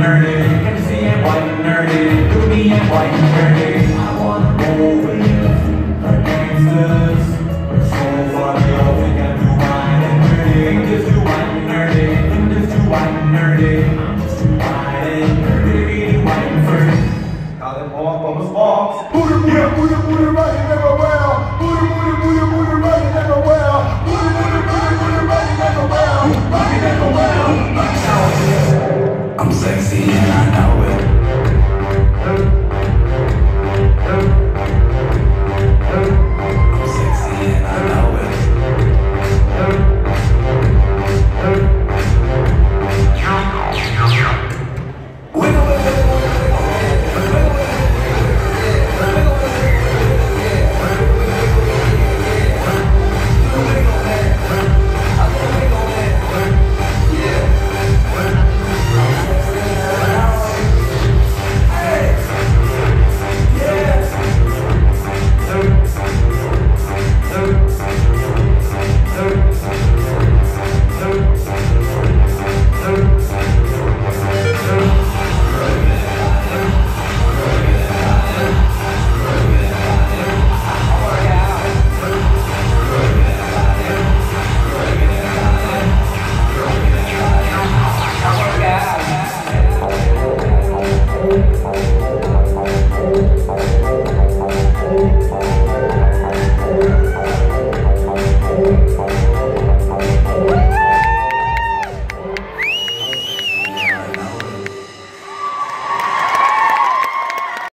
nerdy, MC and white nerdy, Ruby and white nerdy. I wanna go with the gangsters. We're so far real, think I'm too white and nerdy. Think this too white and nerdy, think this too white and nerdy. I'm just too white and nerdy, really white and nerdy. Call them all, bubbles, balls. Put them here, put them, put them right in everywhere. sexy and I